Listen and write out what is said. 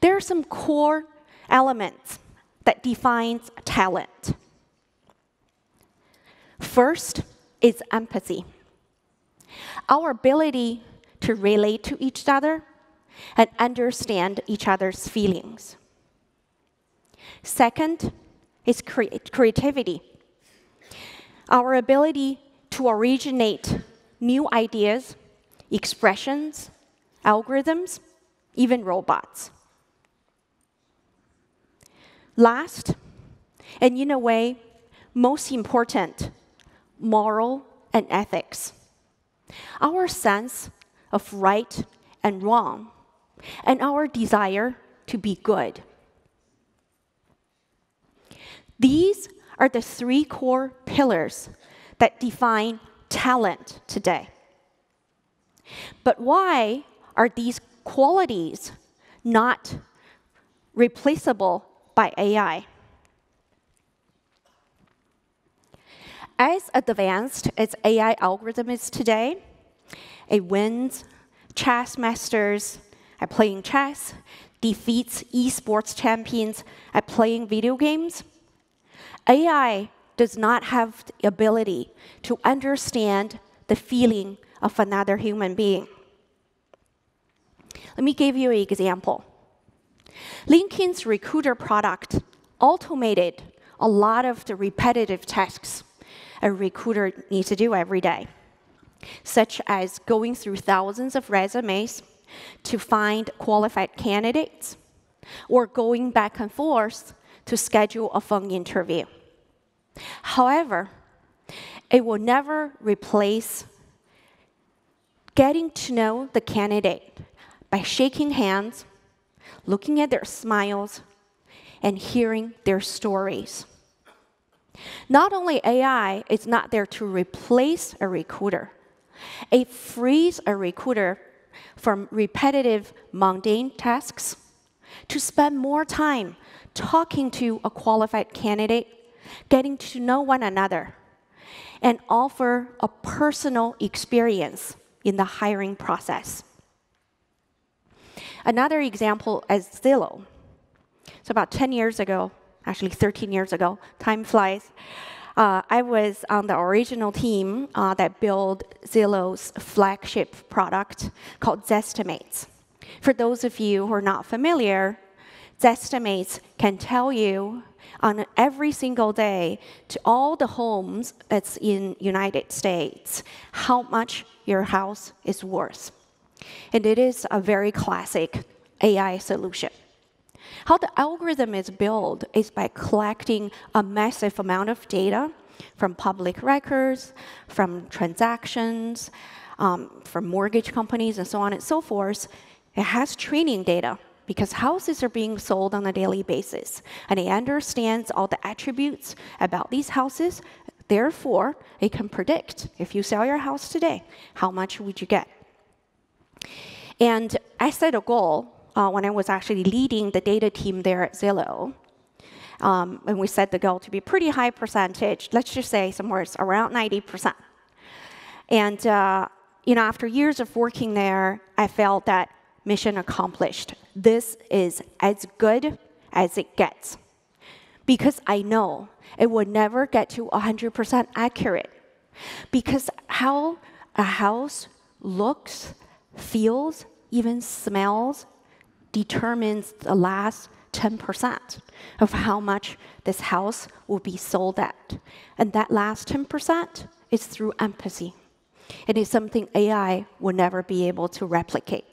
There are some core elements that defines talent. First is empathy. Our ability to relate to each other and understand each other's feelings. Second is cre- creativity. Our ability to originate new ideas, expressions, algorithms, even robots. Last, and in a way, most important, moral and ethics. Our sense of right and wrong, and our desire to be good. These are the three core pillars that define talent today. But why are these qualities not replaceable by AI? As advanced as AI algorithm is today, it wins chess masters at playing chess, defeats esports champions at playing video games. AI does not have the ability to understand the feeling of another human being. Let me give you an example. LinkedIn's recruiter product automated a lot of the repetitive tasks a recruiter needs to do every day, such as going through thousands of resumes to find qualified candidates or going back and forth to schedule a phone interview. However, it will never replace getting to know the candidate by shaking hands, looking at their smiles, and hearing their stories. Not only AI is not there to replace a recruiter, it frees a recruiter from repetitive, mundane tasks to spend more time talking to a qualified candidate, getting to know one another, and offer a personal experience in the hiring process. Another example is Zillow. So, about 10 years ago, actually 13 years ago, time flies, uh, I was on the original team uh, that built Zillow's flagship product called Zestimates. For those of you who are not familiar, Zestimates can tell you on every single day to all the homes that's in United States how much your house is worth. And it is a very classic AI solution. How the algorithm is built is by collecting a massive amount of data from public records, from transactions, um, from mortgage companies, and so on and so forth. It has training data because houses are being sold on a daily basis, and it understands all the attributes about these houses. Therefore, it can predict if you sell your house today, how much would you get? And I set a goal uh, when I was actually leading the data team there at Zillow. Um, and we set the goal to be pretty high percentage, let's just say somewhere it's around 90%. And uh, you know, after years of working there, I felt that mission accomplished. This is as good as it gets. Because I know it would never get to 100% accurate. Because how a house looks, feels, even smells determines the last 10% of how much this house will be sold at. And that last 10% is through empathy. It is something AI will never be able to replicate.